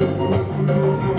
Música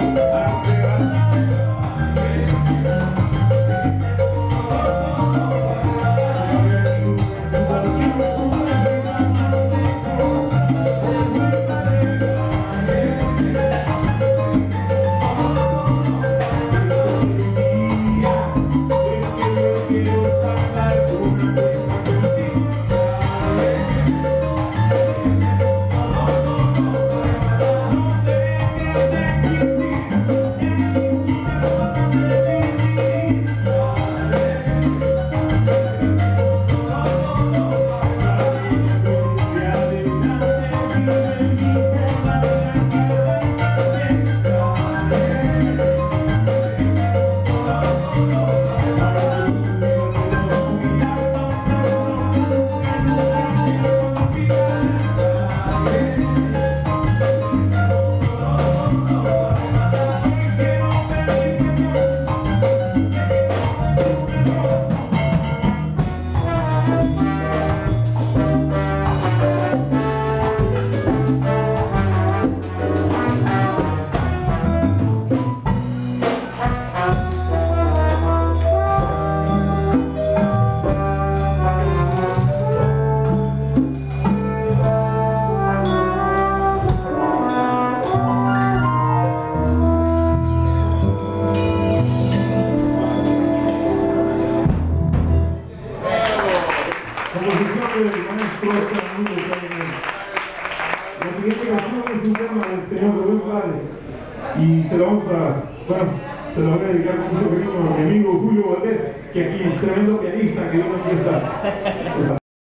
La siguiente canción es un tema del señor Rubén Blades y se lo vamos a, bueno, se lo voy a dedicar con mucho cariño a mi amigo Julio Valdés, que aquí, tremendo pianista que viene aquí está.